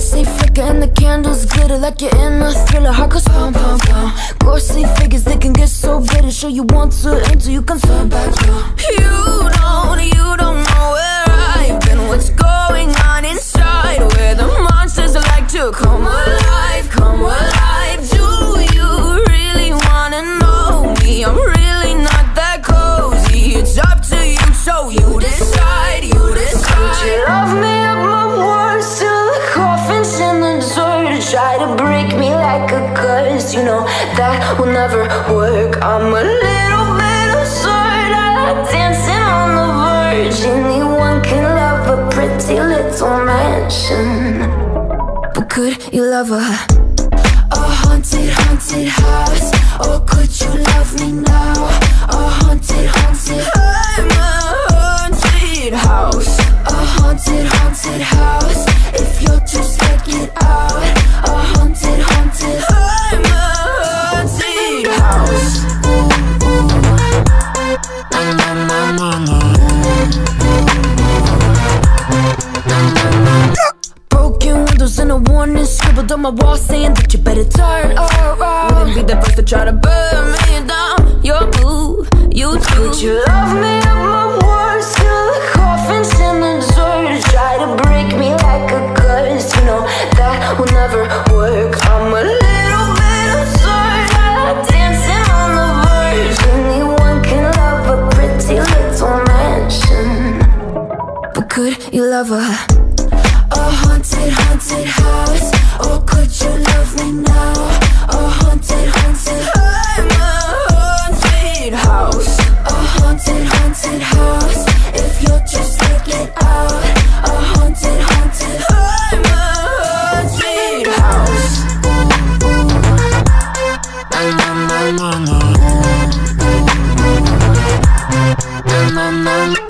See flicker and the candles glitter Like you're in a thriller. Heart goes pump, pump, pump Ghostly figures, they can get so bitter. Show you want to until you can turn back, yo. you break me like a curse, you know that will never work. I'm a little bit absurd. I like dancing on the verge. Anyone can love a pretty little mansion, but could you love a a haunted, haunted house? Or could you Broken windows and a warning scribbled on my wall saying that you better turn around. Wouldn't be the first to try to burn me down. Your move, you do. Could you love me could you love her? A haunted, haunted house. Or could you love me now? A haunted, haunted I'm a haunted house. A haunted, haunted house. If you'll just take it out A haunted, haunted I'm a haunted house. Na mama, na. Na na na na.